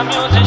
some music.